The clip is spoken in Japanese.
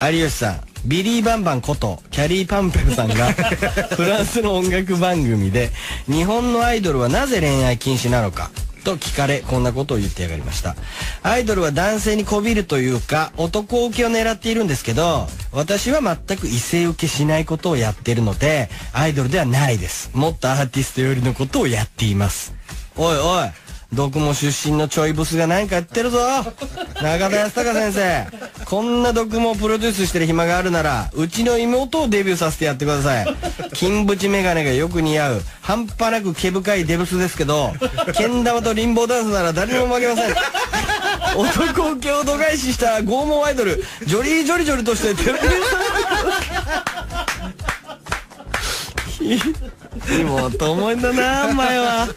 有吉さん、ビリー・バンバンことキャリー・パンペルさんが フランスの音楽番組で日本のアイドルはなぜ恋愛禁止なのかと聞かれこんなことを言ってやがりました。アイドルは男性にこびるというか男受けを狙っているんですけど私は全く異性受けしないことをやってるのでアイドルではないです。もっとアーティストよりのことをやっています。おいおい毒も出身のちょいブスが何かやってるぞ。中田康隆先生こんな毒もプロデュースしてる暇があるならうちの妹をデビューさせてやってください。金縁メガネがよく似合う。半端なく毛深いデブスですけどけん玉とリンボーダンスなら誰にも負けません。男受けを度外視した拷問アイドル。ジョリージョリジョリとしてデビューさ。せて妹思いだなお前は